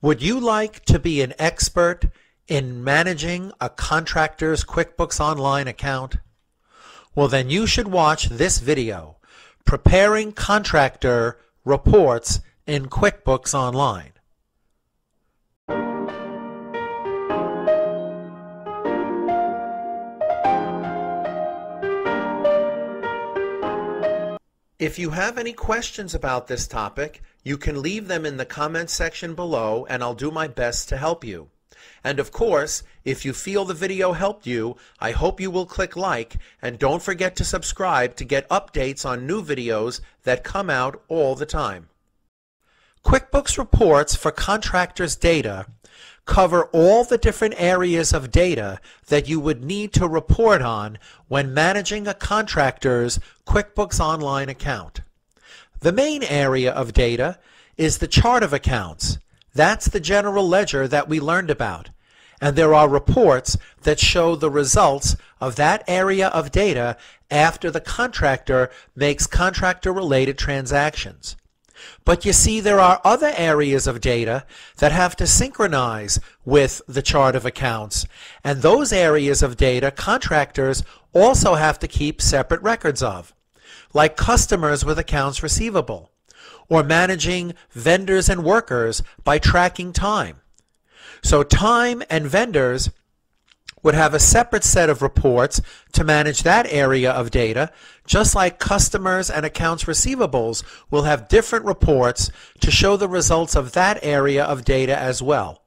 Would you like to be an expert in managing a contractor's QuickBooks Online account? Well, then you should watch this video, Preparing Contractor Reports in QuickBooks Online. If you have any questions about this topic, you can leave them in the comments section below and I'll do my best to help you. And of course, if you feel the video helped you, I hope you will click like and don't forget to subscribe to get updates on new videos that come out all the time. QuickBooks reports for contractors data cover all the different areas of data that you would need to report on when managing a contractor's QuickBooks Online account. The main area of data is the chart of accounts. That's the general ledger that we learned about. And there are reports that show the results of that area of data after the contractor makes contractor-related transactions. But you see, there are other areas of data that have to synchronize with the chart of accounts. And those areas of data contractors also have to keep separate records of, like customers with accounts receivable, or managing vendors and workers by tracking time. So time and vendors would have a separate set of reports to manage that area of data, just like customers and accounts receivables will have different reports to show the results of that area of data as well.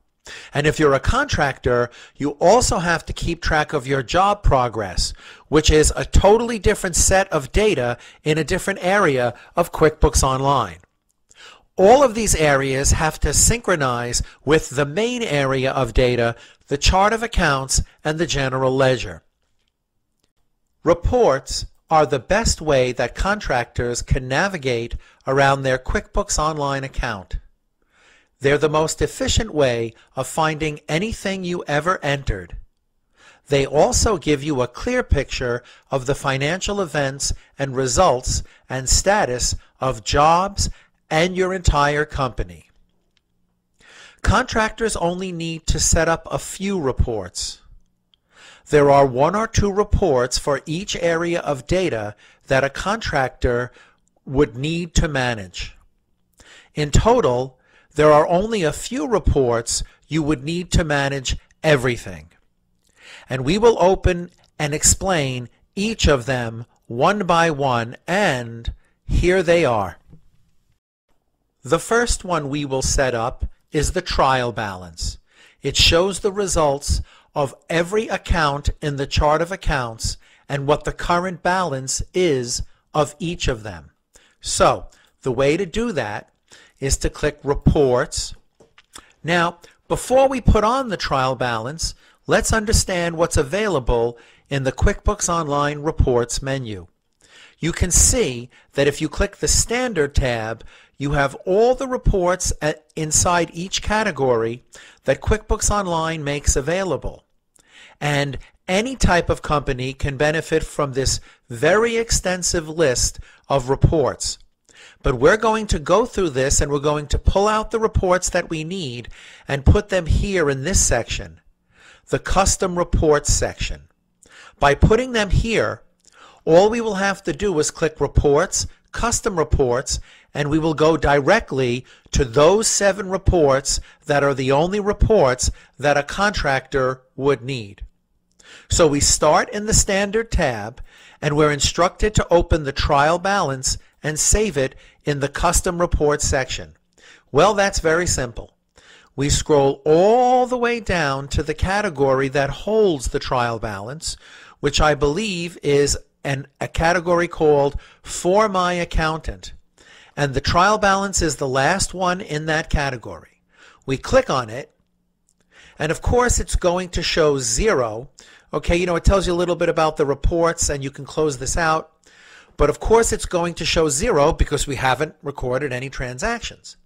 And if you're a contractor, you also have to keep track of your job progress, which is a totally different set of data in a different area of QuickBooks Online. All of these areas have to synchronize with the main area of data, the chart of accounts, and the general ledger. Reports are the best way that contractors can navigate around their QuickBooks Online account. They're the most efficient way of finding anything you ever entered. They also give you a clear picture of the financial events and results and status of jobs and your entire company. Contractors only need to set up a few reports. There are one or two reports for each area of data that a contractor would need to manage. In total, there are only a few reports you would need to manage everything. And we will open and explain each of them one by one, and here they are. The first one we will set up is the trial balance. It shows the results of every account in the chart of accounts and what the current balance is of each of them. So the way to do that is to click Reports. Now, before we put on the trial balance, let's understand what's available in the QuickBooks Online Reports menu. You can see that if you click the Standard tab, you have all the reports at, inside each category that QuickBooks Online makes available. And any type of company can benefit from this very extensive list of reports. But we're going to go through this and we're going to pull out the reports that we need and put them here in this section, the Custom Reports section. By putting them here, all we will have to do is click Reports, Custom Reports, and we will go directly to those seven reports that are the only reports that a contractor would need. So we start in the Standard tab, and we're instructed to open the trial balance and save it in the Custom Reports section. Well, that's very simple. We scroll all the way down to the category that holds the trial balance, which I believe is an, a category called For My Accountant and the trial balance is the last one in that category. We click on it, and of course it's going to show zero. Okay, you know, it tells you a little bit about the reports, and you can close this out. But of course it's going to show zero because we haven't recorded any transactions.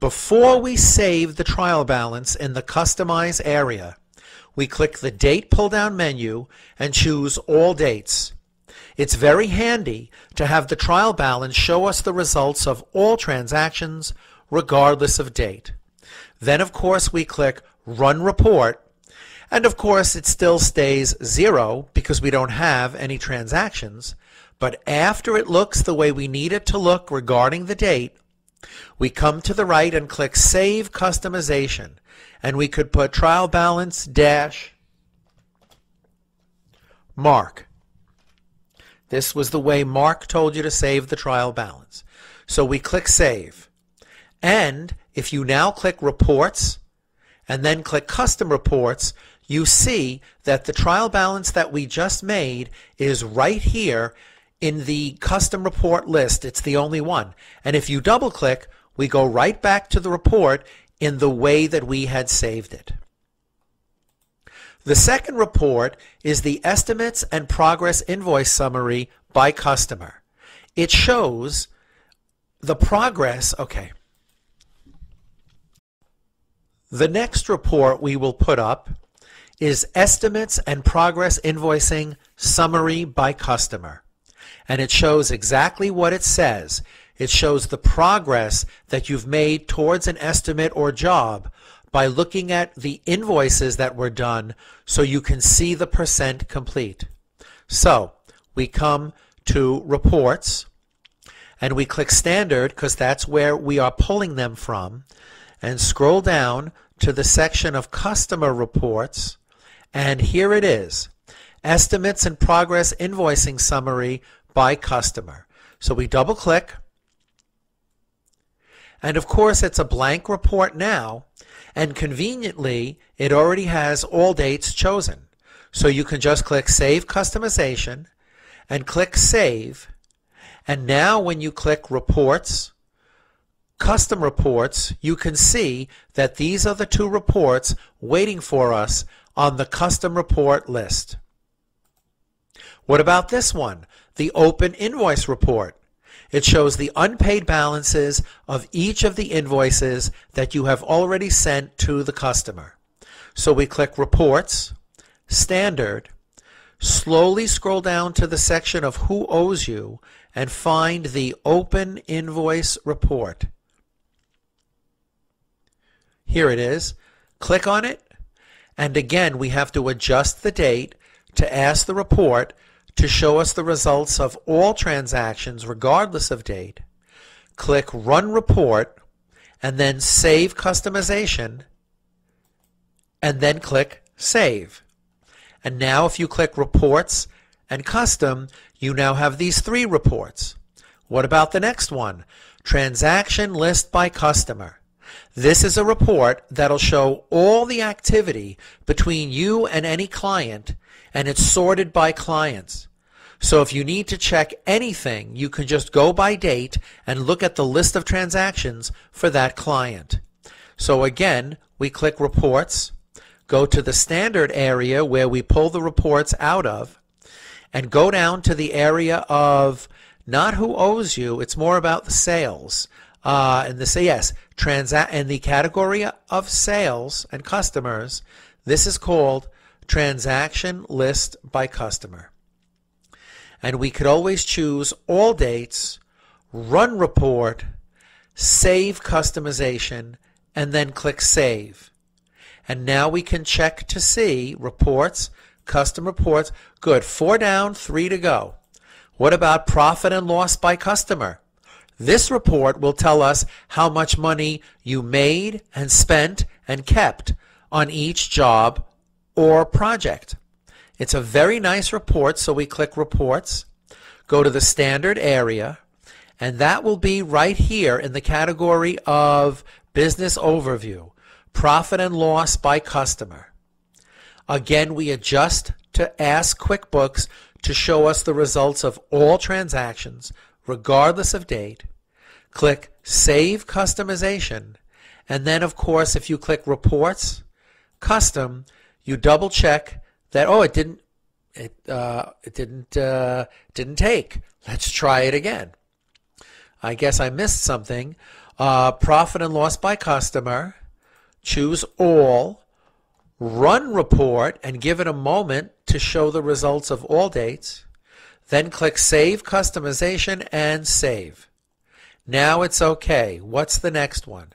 Before we save the trial balance in the Customize area, we click the Date pull-down menu and choose All Dates. It's very handy to have the trial balance show us the results of all transactions regardless of date. Then, of course, we click Run Report. And of course, it still stays zero because we don't have any transactions. But after it looks the way we need it to look regarding the date, we come to the right and click Save Customization. And we could put trial balance dash Mark. This was the way Mark told you to save the trial balance. So we click Save. And if you now click Reports and then click Custom Reports, you see that the trial balance that we just made is right here in the custom report list. It's the only one. And if you double click, we go right back to the report in the way that we had saved it. The second report is the Estimates and Progress Invoice Summary by Customer. It shows the progress, okay. The next report we will put up is Estimates and Progress Invoicing Summary by Customer. And it shows exactly what it says. It shows the progress that you've made towards an estimate or job by looking at the invoices that were done so you can see the percent complete. So we come to reports and we click standard because that's where we are pulling them from and scroll down to the section of customer reports and here it is estimates and progress invoicing summary by customer. So we double click and of course it's a blank report now and conveniently it already has all dates chosen. So you can just click Save Customization and click Save. And now when you click Reports, Custom Reports, you can see that these are the two reports waiting for us on the Custom Report list. What about this one? The Open Invoice Report. It shows the unpaid balances of each of the invoices that you have already sent to the customer. So we click Reports, Standard, slowly scroll down to the section of Who Owes You, and find the Open Invoice Report. Here it is. Click on it, and again we have to adjust the date to ask the report to show us the results of all transactions regardless of date, click Run Report, and then Save Customization, and then click Save. And now if you click Reports and Custom, you now have these three reports. What about the next one? Transaction List by Customer. This is a report that'll show all the activity between you and any client, and it's sorted by clients. So if you need to check anything, you can just go by date and look at the list of transactions for that client. So again, we click Reports, go to the Standard area where we pull the reports out of, and go down to the area of not who owes you, it's more about the sales. Uh, and the yes, transact in the category of sales and customers, this is called transaction list by customer and we could always choose all dates, run report, save customization, and then click save. And now we can check to see reports, custom reports. Good, four down, three to go. What about profit and loss by customer? This report will tell us how much money you made and spent and kept on each job or project. It's a very nice report, so we click Reports, go to the Standard area, and that will be right here in the category of Business Overview, Profit and Loss by Customer. Again, we adjust to ask QuickBooks to show us the results of all transactions, regardless of date. Click Save Customization, and then, of course, if you click Reports, Custom, you double check that oh it didn't it uh, it didn't uh, didn't take. Let's try it again. I guess I missed something. Uh, profit and loss by customer. Choose all. Run report and give it a moment to show the results of all dates. Then click Save Customization and Save. Now it's okay. What's the next one?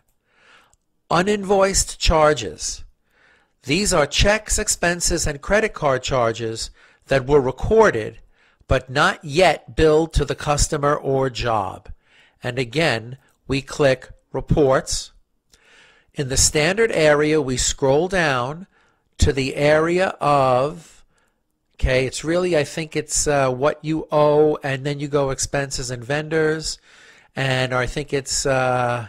uninvoiced charges. These are checks, expenses, and credit card charges that were recorded but not yet billed to the customer or job. And again, we click Reports. In the standard area, we scroll down to the area of, okay, it's really, I think it's uh, what you owe, and then you go expenses and vendors, and I think it's, uh,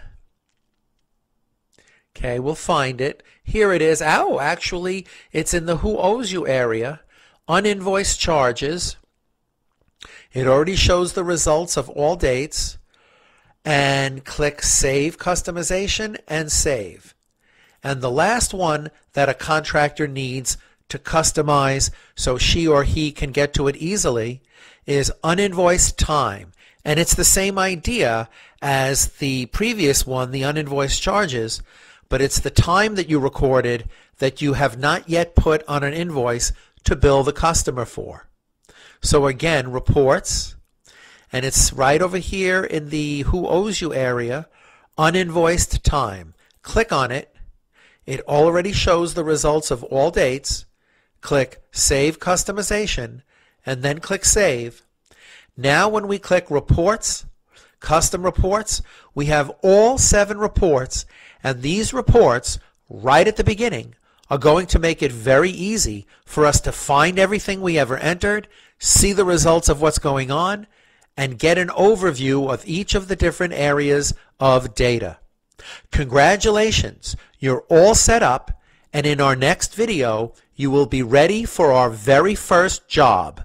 okay, we'll find it. Here it is. Oh, actually, it's in the who owes you area, uninvoiced charges. It already shows the results of all dates and click Save Customization and Save. And the last one that a contractor needs to customize so she or he can get to it easily is uninvoiced time. And it's the same idea as the previous one, the uninvoiced charges, but it's the time that you recorded that you have not yet put on an invoice to bill the customer for. So again, reports, and it's right over here in the who owes you area, uninvoiced time. Click on it. It already shows the results of all dates. Click Save Customization and then click Save. Now when we click Reports, Custom Reports, we have all seven reports and these reports right at the beginning are going to make it very easy for us to find everything we ever entered, see the results of what's going on, and get an overview of each of the different areas of data. Congratulations, you're all set up, and in our next video, you will be ready for our very first job.